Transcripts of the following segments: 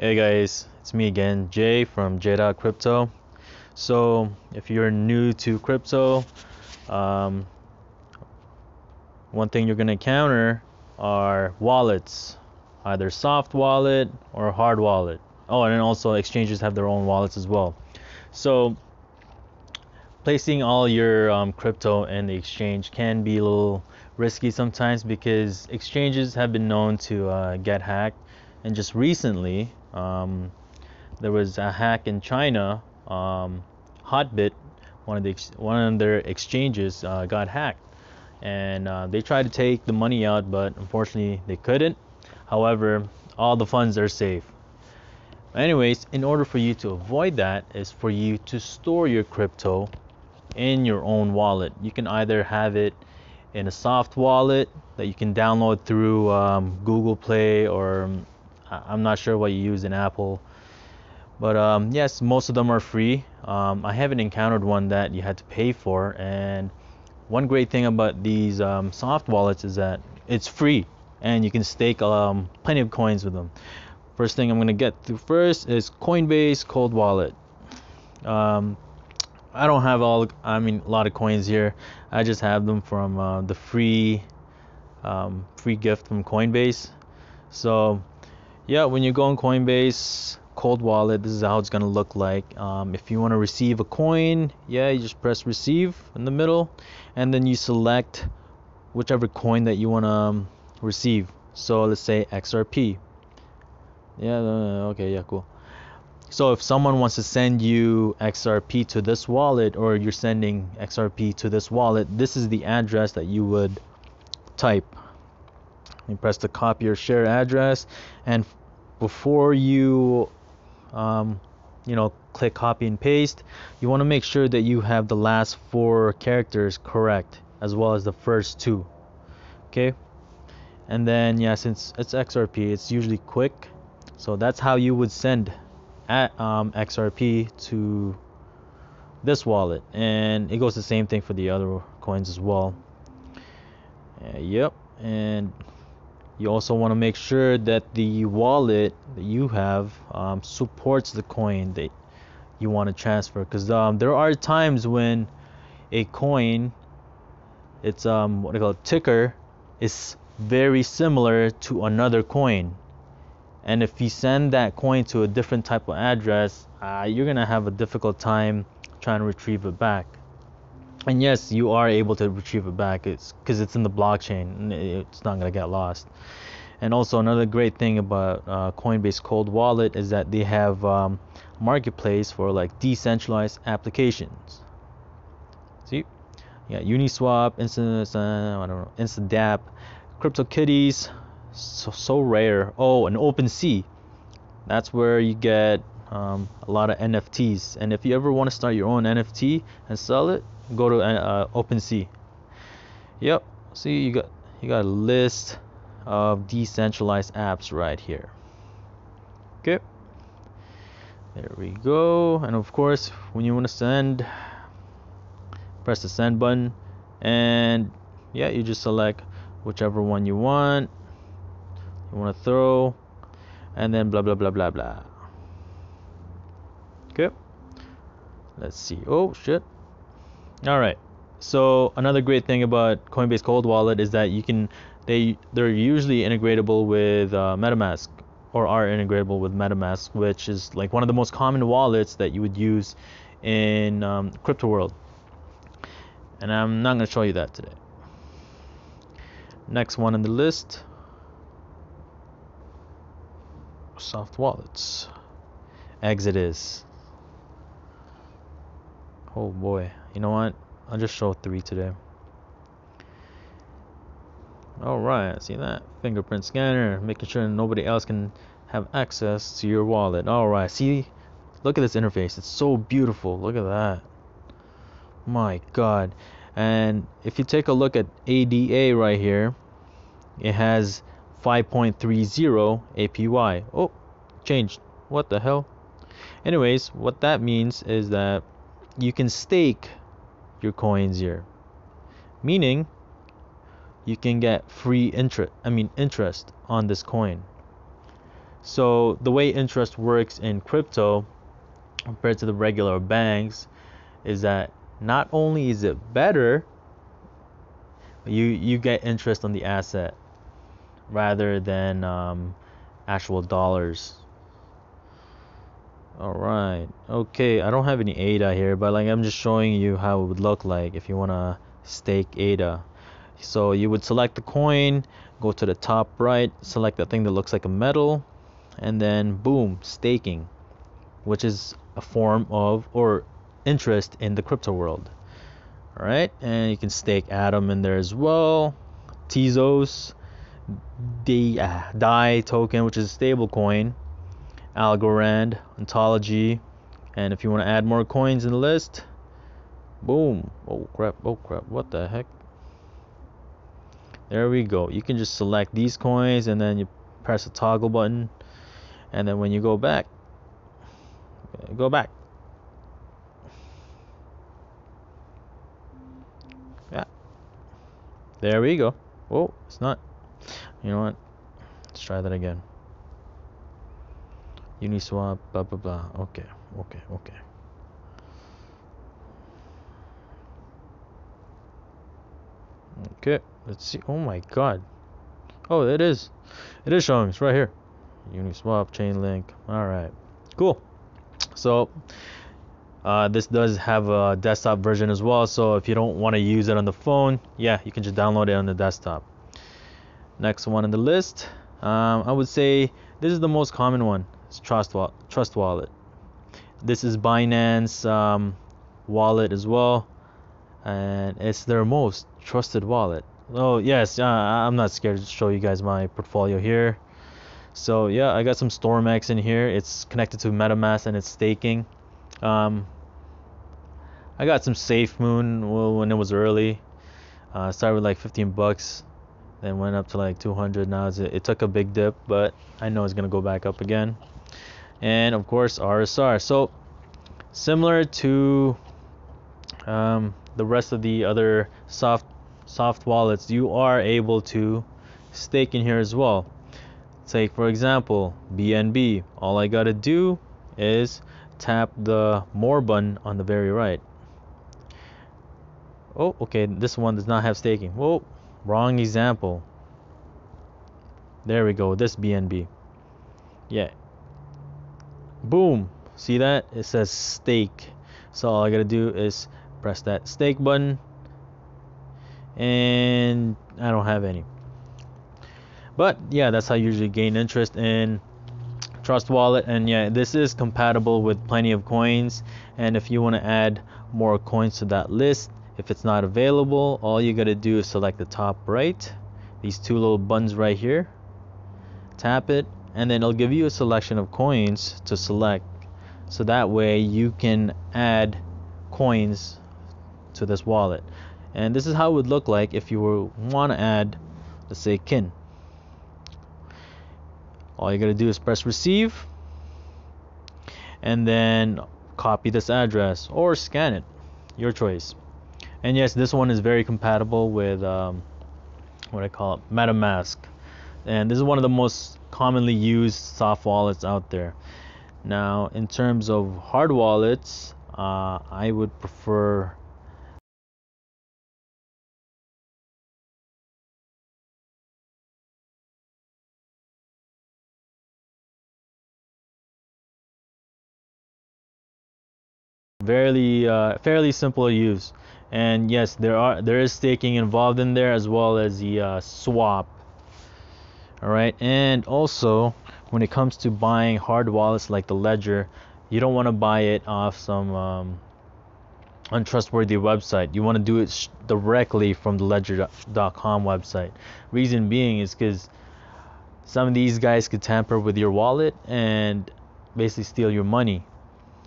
Hey guys, it's me again, Jay from J Crypto. So, if you're new to crypto, um, one thing you're going to encounter are wallets, either soft wallet or hard wallet. Oh, and then also exchanges have their own wallets as well. So, placing all your um, crypto in the exchange can be a little risky sometimes because exchanges have been known to uh, get hacked. And just recently, um, there was a hack in China. Um, Hotbit, one of the one of their exchanges, uh, got hacked, and uh, they tried to take the money out, but unfortunately they couldn't. However, all the funds are safe. Anyways, in order for you to avoid that, is for you to store your crypto in your own wallet. You can either have it in a soft wallet that you can download through um, Google Play or um, I'm not sure what you use in Apple. But um, yes, most of them are free. Um, I haven't encountered one that you had to pay for. And one great thing about these um, soft wallets is that it's free and you can stake um, plenty of coins with them. First thing I'm going to get through first is Coinbase Cold Wallet. Um, I don't have all, I mean, a lot of coins here. I just have them from uh, the free, um, free gift from Coinbase. So yeah, when you go on Coinbase cold wallet, this is how it's gonna look like. Um, if you want to receive a coin, yeah, you just press receive in the middle, and then you select whichever coin that you want to um, receive. So let's say XRP. Yeah, okay, yeah, cool. So if someone wants to send you XRP to this wallet, or you're sending XRP to this wallet, this is the address that you would type. You press the copy or share address, and before you um, you know click copy and paste you want to make sure that you have the last four characters correct as well as the first two okay? And then yeah since it's xrp it's usually quick so that's how you would send at um, xrp to this wallet and it goes the same thing for the other coins as well. Uh, yep and you also want to make sure that the wallet that you have um, supports the coin that you want to transfer. Because um, there are times when a coin its um what I call ticker is very similar to another coin. And if you send that coin to a different type of address uh, you're gonna have a difficult time trying to retrieve it back and yes you are able to retrieve it back. It's because it's in the blockchain it's not going to get lost. And also another great thing about uh, coinbase cold wallet is that they have um, marketplace for like decentralized applications. See? Yeah uniswap instant uh, i don't know InstaDapp cryptokitties so, Sorare. Oh and OpenSea. That's where you get um, a lot of nfts and if you ever want to start your own nft and sell it go to uh, OpenSea. Yep. See, you got you got a list of decentralized apps right here. Okay. There we go. And of course, when you want to send, press the send button, and yeah, you just select whichever one you want. You want to throw, and then blah blah blah blah blah. Okay. Let's see. Oh shit. All right. So another great thing about Coinbase Cold Wallet is that you can they they're usually integratable with uh, MetaMask or are integratable with MetaMask, which is like one of the most common wallets that you would use in um, crypto world. And I'm not going to show you that today. Next one on the list soft wallets. Exodus. Oh boy. You know what? I'll just show three today. Alright, see that? Fingerprint scanner, making sure nobody else can have access to your wallet. Alright, see? Look at this interface. It's so beautiful. Look at that. My god. And if you take a look at ADA right here, it has 5.30 APY. Oh, changed. What the hell? Anyways, what that means is that you can stake your coins here meaning you can get free interest i mean interest on this coin So the way interest works in crypto compared to the regular banks is that not only is it better, you you get interest on the asset rather than um, actual dollars. All right. Okay, I don't have any ADA here, but like I'm just showing you how it would look like if you want to stake ADA. So you would select the coin, go to the top right, select the thing that looks like a metal, and then boom, staking, which is a form of or interest in the crypto world. All right, and you can stake Atom in there as well, Tezos, D, uh, DAI token, which is a stable coin Algorand, Ontology, and if you want to add more coins in the list, boom. Oh crap, oh crap, what the heck? There we go. You can just select these coins and then you press the toggle button, and then when you go back, go back. Yeah. There we go. Oh, it's not. You know what? Let's try that again. Uniswap, blah blah blah. Okay, okay, okay. Okay, let's see. Oh my god. Oh, it is. It is showing. It's right here. Uniswap, Chainlink. Alright. Cool. So, uh, this does have a desktop version as well. So, if you don't want to use it on the phone, yeah, you can just download it on the desktop. Next one in the list. Um, I would say this is the most common one. It's Trust, wa- Trust Wallet. This is Binance um, wallet as well, and it's their most trusted wallet. Oh yes, uh, I'm not scared to show you guys my portfolio here. So yeah, I got some StormX in here. It's connected to MetaMask and it's staking. Um, I got some SafeMoon when it was early. Uh, started with like 15 bucks, then went up to like 200. Now it took a big dip, but I know it's gonna go back up again and of course RSR. So similar to um, the rest of the other soft soft wallets, you are able to stake in here as well. Take for example BNB. All I gotta do is tap the more button on the very right. Oh, okay, this one does not have staking. Whoa, wrong example. There we go, this BNB. Yeah, boom. See that? It says stake so all I gotta do is press that stake button. And I don't have any. But yeah that's how you usually gain interest in trust wallet. And yeah this is compatible with plenty of coins. And if you want to add more coins to that list if it's not available all you gotta do is select the top right. These two little buttons right here. Tap it and then it'll give you a selection of coins to select. So that way you can add coins to this wallet. And this is how it would look like if you were want to add let's say kin. All you gotta do is press receive and then copy this address or scan it. Your choice. And yes this one is very compatible with um, what I call it MetaMask. And this is one of the most commonly used soft wallets out there. Now, in terms of hard wallets, uh, I would prefer fairly uh, fairly simple to use and yes there are there is staking involved in there as well as the uh, swap all right? And also when it comes to buying hard wallets like the ledger you don't want to buy it off some um, untrustworthy website. You want to do it sh- directly from the ledger.com website. Reason being is because some of these guys could tamper with your wallet and basically steal your money.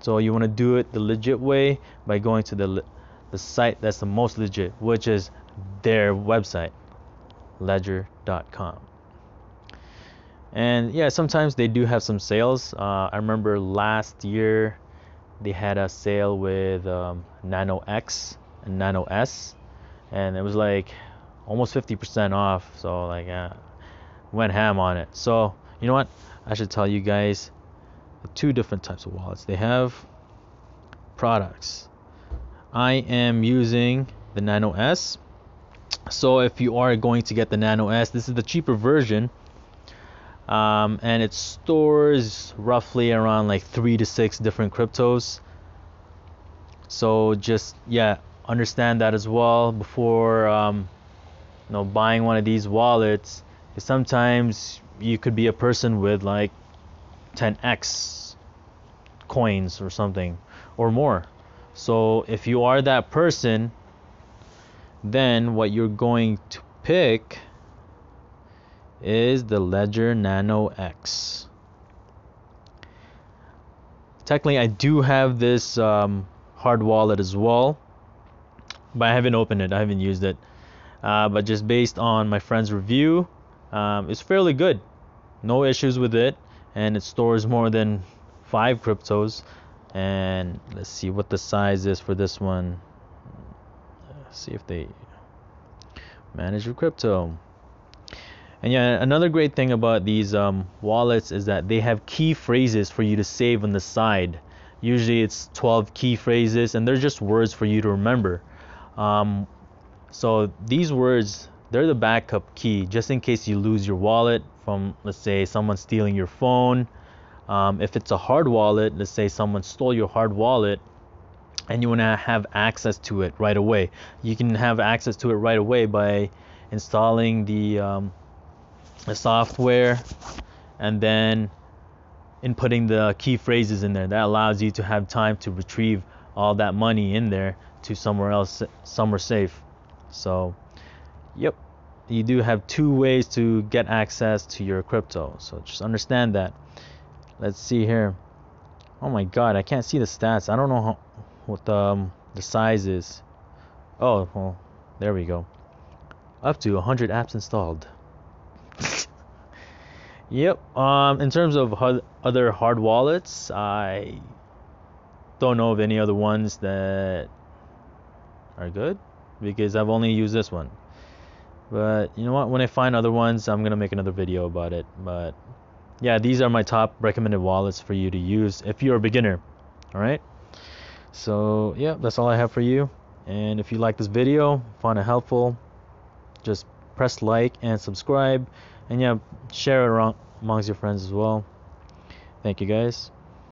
So you want to do it the legit way by going to the the site that's the most legit which is their website ledger.com and yeah sometimes they do have some sales uh, i remember last year they had a sale with um, nano x and nano s and it was like almost 50% off so like uh, went ham on it so you know what I should tell you guys two different types of wallets they have. Products. I am using the Nano S. So if you are going to get the Nano S, this is the cheaper version. Um, and it stores roughly around like three to six different cryptos. So just yeah, understand that as well before um, you know buying one of these wallets. Sometimes you could be a person with like 10x coins or something or more. So if you are that person, then what you're going to pick is the Ledger Nano X. Technically, I do have this um, hard wallet as well, but I haven't opened it. I haven't used it. Uh, but just based on my friend's review, um, it's fairly good. No issues with it, and it stores more than five cryptos. And let's see what the size is for this one. Let's see if they manage your crypto. And yeah, another great thing about these um, wallets is that they have key phrases for you to save on the side. Usually it's 12 key phrases, and they're just words for you to remember. Um, so these words, they're the backup key, just in case you lose your wallet from, let's say, someone stealing your phone. Um, if it's a hard wallet, let's say someone stole your hard wallet, and you want to have access to it right away. You can have access to it right away by installing the um, the software and then inputting the key phrases in there. That allows you to have time to retrieve all that money in there to somewhere else, somewhere safe. So, yep, you do have two ways to get access to your crypto. So just understand that. Let's see here. Oh my God, I can't see the stats. I don't know how, what the um, the size is. Oh, well, there we go. Up to 100 apps installed. Yep. Um, in terms of other hard wallets, I don't know of any other ones that are good because I've only used this one. But you know what? When I find other ones, I'm gonna make another video about it. But yeah, these are my top recommended wallets for you to use if you're a beginner. All right. So yeah, that's all I have for you. And if you like this video, find it helpful, just press like and subscribe and yeah share it amongst your friends as well. Thank you guys